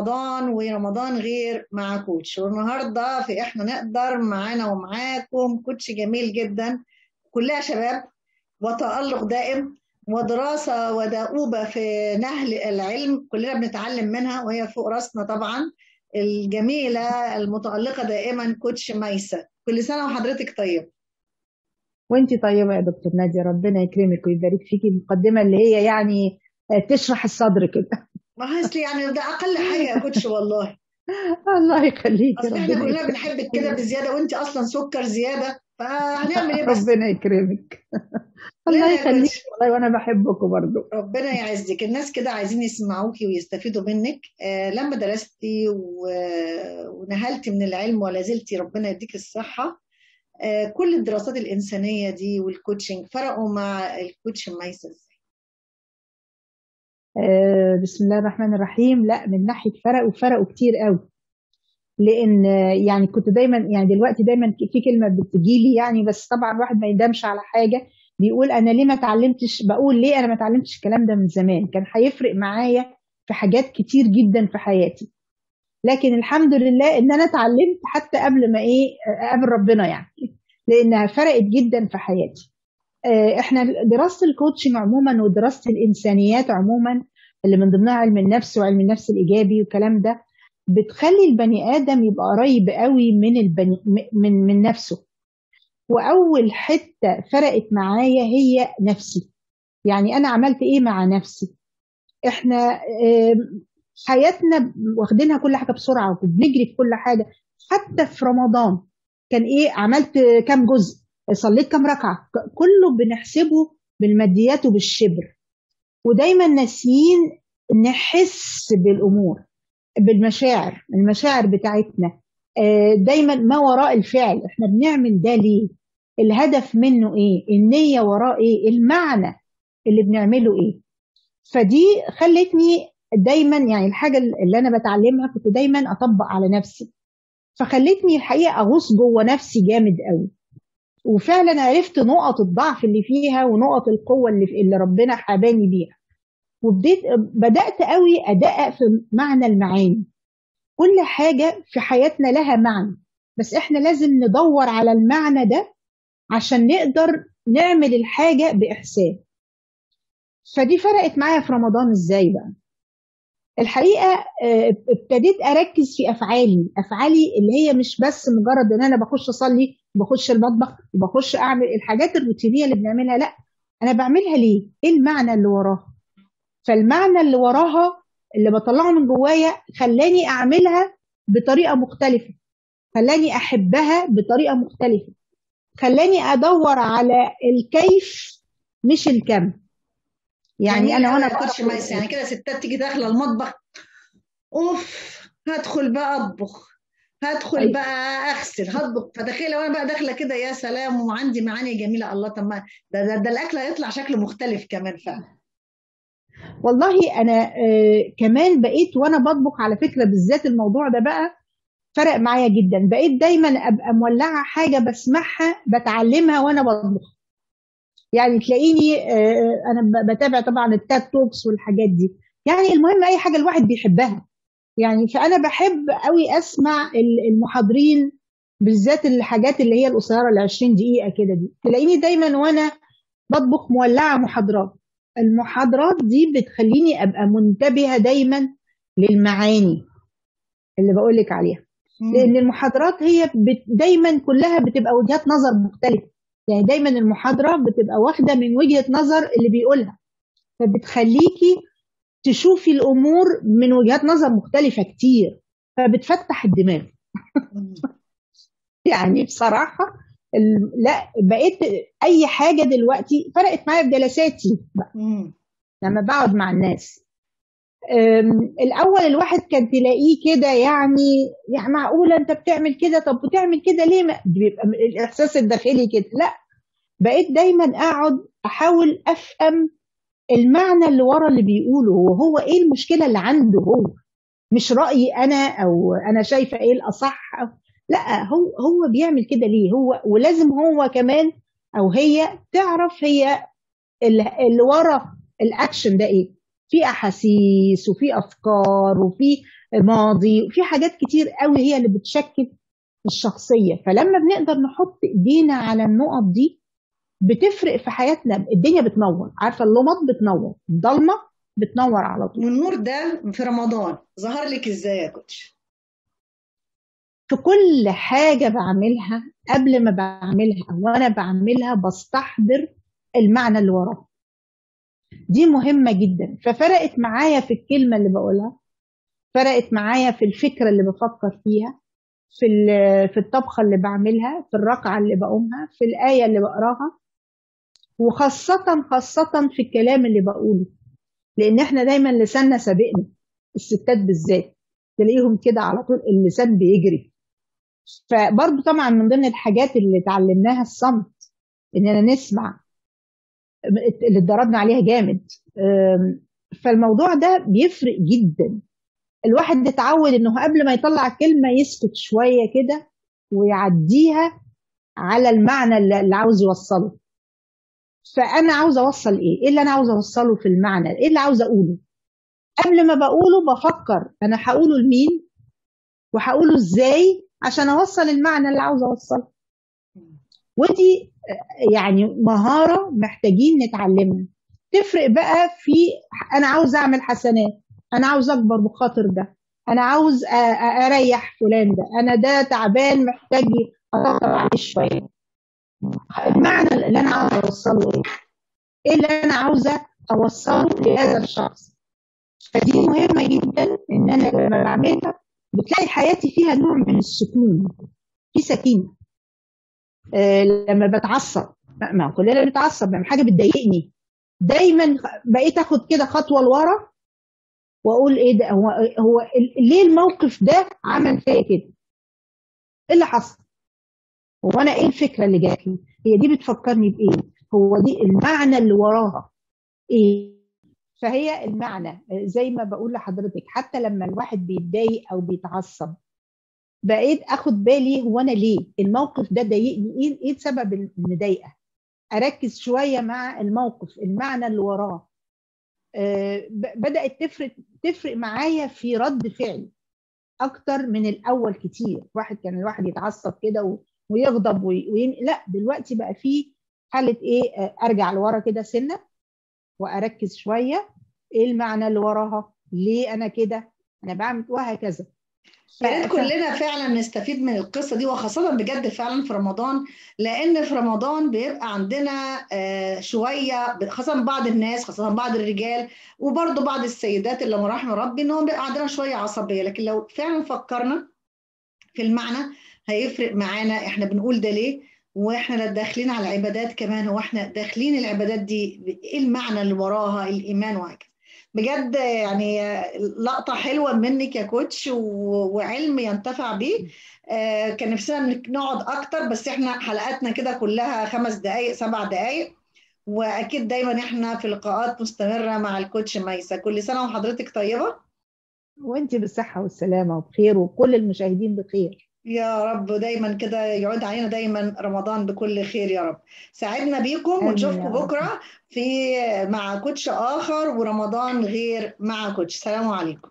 رمضان ورمضان غير مع كوتش والنهاردة في إحنا نقدر معانا ومعاكم كوتش جميل جدا. كلها شباب وتألق دائم ودراسة ودؤوبة في نهل العلم كلنا بنتعلم منها وهي فوق راسنا طبعا. الجميلة المتألقة دائما كوتش ميسة. كل سنة وحضرتك طيب. وانت طيبة يا دكتور نادية ربنا يكرمك ويبارك فيكي. المقدمه اللي هي يعني تشرح الصدر كده. ما هو يعني ده أقل حاجة يا coach والله. الله يخليك أصل إحنا كلنا بنحبك كده بزيادة وأنت أصلا سكر زيادة فهنعمل إيه بس؟ ربنا يكرمك. الله يخليك والله وأنا بحبكم برضو. ربنا يعزك. الناس كده عايزين يسمعوكي ويستفيدوا منك. آه لما درستي و... ونهلتي من العلم ولا زلتي ربنا يديك الصحة. آه كل الدراسات الإنسانية دي وال coaching فرقوا مع ال coach إزاي؟ آه بسم الله الرحمن الرحيم. لا من ناحية فرقوا فرقوا كتير قوي. لأن يعني كنت دايما يعني دلوقتي دايما في كلمة بتجيلي يعني بس طبعا الواحد ما يندمش على حاجة. بيقول أنا ليه ما اتعلمتش بقول ليه أنا ما اتعلمتش الكلام ده من زمان؟ كان هيفرق معايا في حاجات كتير جدا في حياتي. لكن الحمد لله إن أنا اتعلمت حتى قبل ما إيه قبل ربنا يعني. لأنها فرقت جدا في حياتي. إحنا دراسة الكوتشنج عموما ودراسة الإنسانيات عموما اللي من ضمنها علم النفس وعلم النفس الإيجابي والكلام ده بتخلي البني آدم يبقى قريب قوي من البني من من نفسه. وأول حتة فرقت معايا هي نفسي. يعني أنا عملت إيه مع نفسي؟ إحنا حياتنا واخدينها كل حاجة بسرعة وبنجري في كل حاجة. حتى في رمضان كان إيه عملت كام جزء؟ صليت كام ركعة؟ كله بنحسبه بالماديات وبالشبر. ودايما ناسيين نحس بالأمور بالمشاعر المشاعر بتاعتنا. دايما ما وراء الفعل إحنا بنعمل ده ليه؟ الهدف منه إيه؟ النية وراء إيه؟ المعنى اللي بنعمله إيه؟ فدي خلتني دايما يعني الحاجة اللي أنا بتعلمها كنت دايما أطبق على نفسي. فخلتني الحقيقة أغوص جوه نفسي جامد قوي وفعلا عرفت نقط الضعف اللي فيها ونقط القوة اللي, اللي ربنا حباني بيها. وبديت بدأت قوي أدقق في معنى المعاني. كل حاجة في حياتنا لها معنى. بس إحنا لازم ندور على المعنى ده عشان نقدر نعمل الحاجة بإحسان. فدي فرقت معايا في رمضان إزاي بقى؟ الحقيقة ابتديت أركز في أفعالي. أفعالي اللي هي مش بس مجرد إن أنا بخش أصلي بخش المطبخ وبخش أعمل الحاجات الروتينية اللي بنعملها لأ. أنا بعملها ليه؟ إيه المعنى اللي وراها؟ فالمعنى اللي وراها اللي بطلعه من جوايا خلاني أعملها بطريقة مختلفة. خلاني أحبها بطريقة مختلفة. خلاني أدور على الكيف مش الكم. يعني, يعني أنا وأنا كنتش مايس يعني كده ستات تيجي داخلة المطبخ أوف هدخل بقى أطبخ هدخل أيوة. بقى أغسل هطبخ. فتخيل وأنا بقى داخلة كده يا سلام وعندي معاني جميلة الله طب ما ده, ده, ده الأكل هيطلع شكله مختلف كمان فعلا. والله أنا آه كمان بقيت وأنا بطبخ على فكرة بالذات الموضوع ده بقى فرق معايا جدا. بقيت دايما أبقى مولعة حاجة بسمعها بتعلمها وأنا بطبخ. يعني تلاقيني آه أنا بتابع طبعا التاد توكس والحاجات دي. يعني المهم أي حاجة الواحد بيحبها. يعني فأنا بحب قوي أسمع المحاضرين بالذات الحاجات اللي هي القصيرة ال 20 دقيقة كده دي. تلاقيني دايما وأنا بطبخ مولعة محاضرات. المحاضرات دي بتخليني أبقى منتبهة دايما للمعاني اللي بقول لك عليها لأن المحاضرات هي دايما كلها بتبقى وجهات نظر مختلفة. يعني دايما المحاضرة بتبقى واخدة من وجهة نظر اللي بيقولها. فبتخليكي تشوفي الأمور من وجهات نظر مختلفة كتير فبتفتح الدماغ. يعني بصراحة لا بقيت أي حاجة دلوقتي فرقت معايا في جلساتي. بقى لما بقعد مع الناس. الأول الواحد كان تلاقيه كده يعني يعني معقولة أنت بتعمل كده؟ طب بتعمل كده ليه؟ بيبقى الإحساس الداخلي كده. لا بقيت دايما أقعد أحاول أفهم المعنى اللي ورا اللي بيقوله. وهو إيه المشكلة اللي عنده هو؟ مش رأيي أنا أو أنا شايفة إيه الأصح؟ لا هو هو بيعمل كده ليه؟ هو ولازم هو كمان أو هي تعرف هي اللي ورا الأكشن ده إيه. في أحاسيس وفي أفكار وفي ماضي وفي حاجات كتير قوي هي اللي بتشكل الشخصية. فلما بنقدر نحط إيدينا على النقط دي بتفرق في حياتنا. الدنيا بتنور عارفة؟ اللمط بتنور الضلمة بتنور على طول. والنور ده في رمضان. ظهر لك إزاي يا كوتش؟ في كل حاجة بعملها قبل ما بعملها وأنا بعملها بستحضر المعنى اللي وراها. دي مهمة جدا. ففرقت معايا في الكلمة اللي بقولها فرقت معايا في الفكرة اللي بفكر فيها في في الطبخة اللي بعملها في الركعة اللي بقومها في الآية اللي بقراها وخاصة خاصة في الكلام اللي بقوله. لأن إحنا دايما لساننا سابقنا الستات بالذات تلاقيهم كده على طول اللسان بيجري. فبرضه طبعا من ضمن الحاجات اللي اتعلمناها الصمت إننا نسمع اللي اتدربنا عليها جامد. فالموضوع ده بيفرق جدا. الواحد اتعود إنه قبل ما يطلع كلمة يسكت شوية كده ويعديها على المعنى اللي عاوز يوصله. فأنا عاوز أوصل إيه؟ إيه اللي أنا عاوز أوصله في المعنى؟ إيه اللي عاوز أقوله؟ قبل ما بقوله بفكر أنا هقوله لمين وهقوله إزاي عشان أوصل المعنى اللي عاوز أوصله. ودي يعني مهارة محتاجين نتعلمها. تفرق بقى في أنا عاوز أعمل حسنات أنا عاوز أكبر بخاطر ده أنا عاوز أريح فلان ده أنا ده تعبان محتاج اطبطب عليه شوية. المعنى اللي أنا عاوز أوصله إيه؟ إيه اللي أنا عاوزه أوصله لهذا الشخص؟ فدي مهمة جدا إن أنا لما بعملها بتلاقي حياتي فيها نوع من السكون في سكينة. لما بتعصب ما كلنا بنتعصب لما حاجة بتضايقني دايما بقيت آخد كده خطوة لورا وأقول إيه ده هو هو ليه الموقف ده عمل فيا كده؟ إيه اللي حصل؟ هو أنا إيه الفكرة اللي جات لي؟ هي دي بتفكرني بإيه؟ هو دي المعنى اللي وراها إيه؟ فهي المعنى زي ما بقول لحضرتك حتى لما الواحد بيتضايق أو بيتعصب بقيت أخد بالي هو أنا ليه؟ الموقف ده ضايقني. إيه إيه سبب المضايقه؟ أركز شوية مع الموقف المعنى اللي وراه. أه بدأت تفرق تفرق معايا في رد فعلي أكتر من الأول كتير. واحد كان الواحد يتعصب كده ويغضب ويم... لا دلوقتي بقى في حالة إيه؟ أرجع لورا كده سنة وأركز شوية. إيه المعنى اللي وراها؟ ليه أنا كده؟ أنا بعمل وهكذا. يا ريت كلنا فعلا نستفيد من القصة دي وخاصه بجد فعلا في رمضان لأن في رمضان بيبقى عندنا شوية خاصه بعض الناس خاصه بعض الرجال وبرضه بعض السيدات اللي رحم ربي إنهم بيبقى عندنا شوية عصبية. لكن لو فعلا فكرنا في المعنى هيفرق معانا إحنا بنقول ده ليه وإحنا داخلين على العبادات كمان هو إحنا داخلين العبادات دي إيه المعنى اللي وراها الإيمان وهكذا. بجد يعني لقطة حلوة منك يا كوتش وعلم ينتفع بيه. آه كان نفسنا نقعد أكتر بس إحنا حلقاتنا كده كلها خمس دقايق سبع دقايق. وأكيد دايما إحنا في لقاءات مستمرة مع الكوتش ميسة كل سنة وحضرتك طيبة؟ وانت بالصحة والسلامة وبخير وكل المشاهدين بخير. يا رب دايما كده يعود علينا دايما رمضان بكل خير يا رب. سعدنا بيكم ونشوفكم بكرة في مع كوتش آخر ورمضان غير مع كوتش. سلام عليكم.